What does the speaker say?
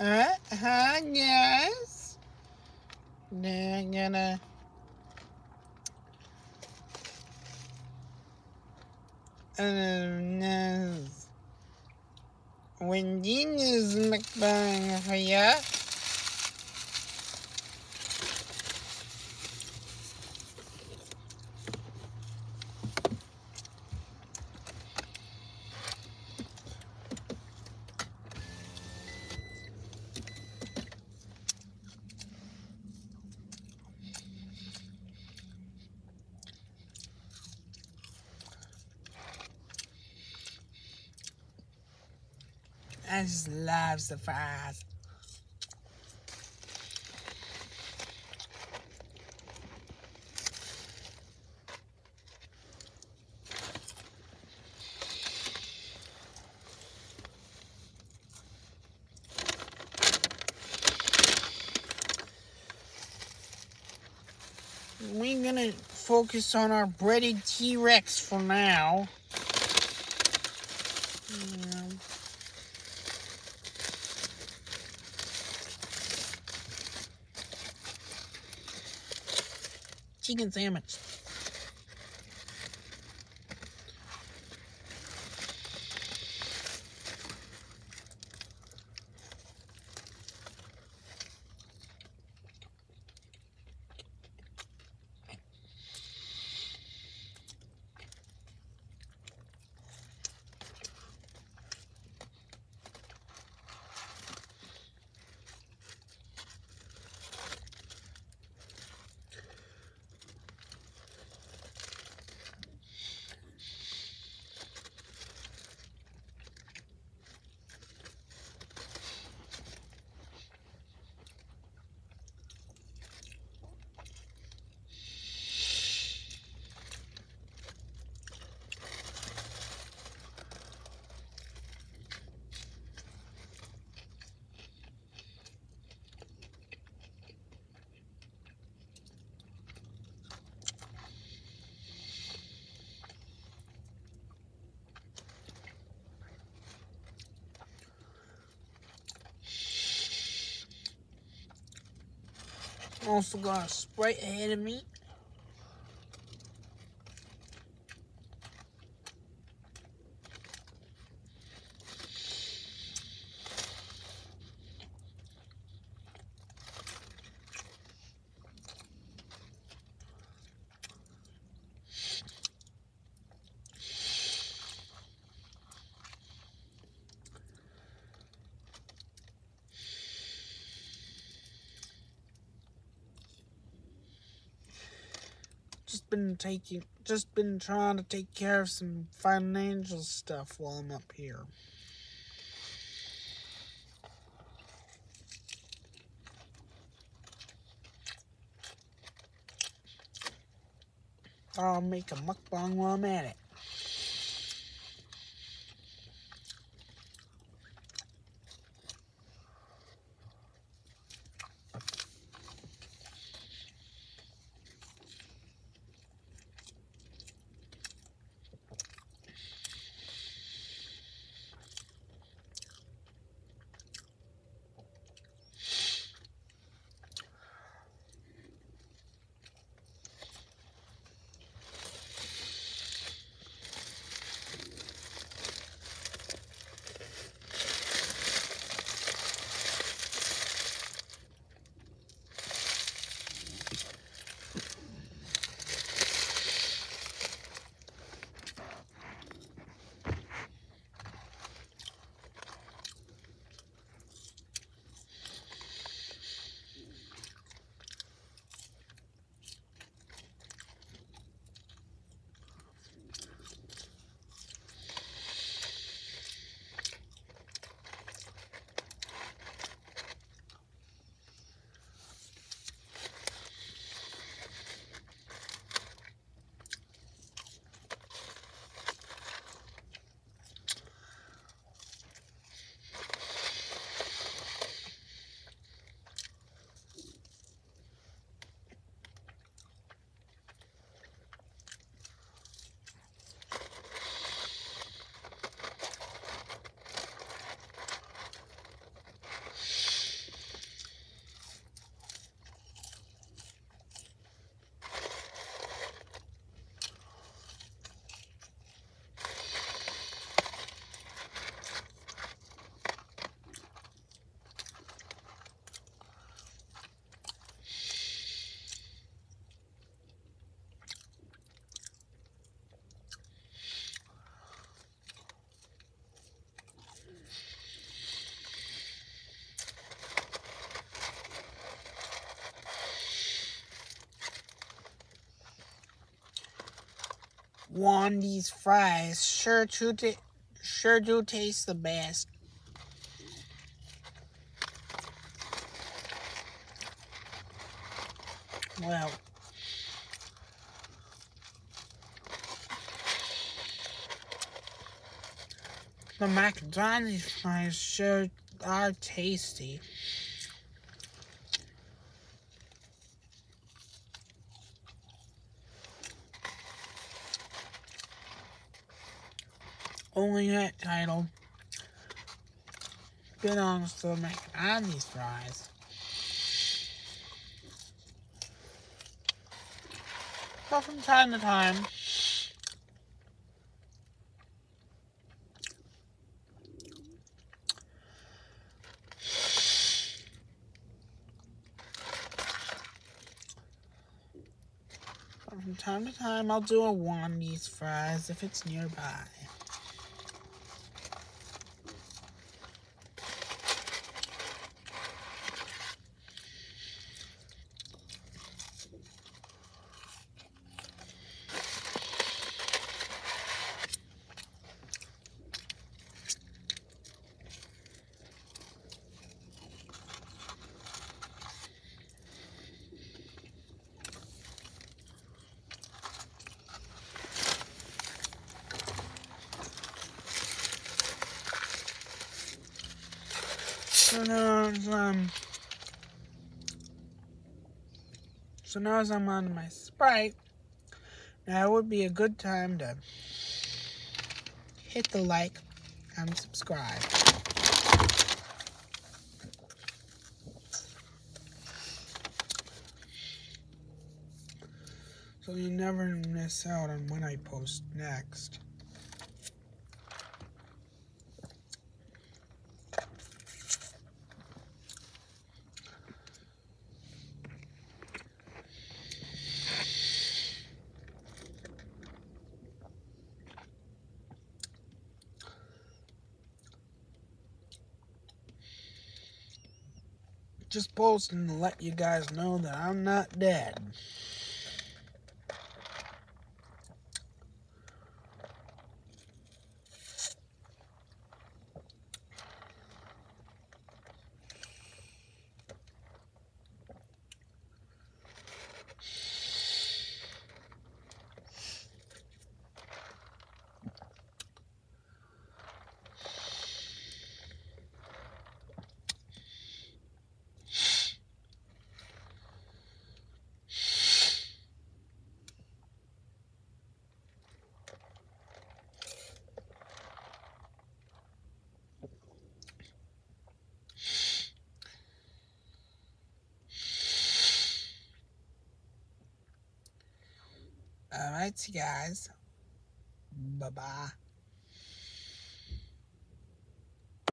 Uh huh, yes. Now I'm gonna. Um, yes. Wendy is mukbang for ya. I just love the fries. We're gonna focus on our breaded T-Rex for now. Yeah. Chicken sandwich. Also got a Sprite ahead of me. Been taking just been trying to take care of some financial stuff while I'm up here. I'll make a mukbang while I'm at it. Wendy's fries sure to sure do taste the best. Well, the McDonald's fries sure are tasty. Only that title belongs to the McDonald's fries. But from time to time, from time to time, I'll do a Wendy's fries if it's nearby. So now, um, so now as I'm on my Sprite, now would be a good time to hit the like and subscribe. So you never miss out on when I post next. Just posting to let you guys know that I'm not dead. Alright, guys. Bye bye.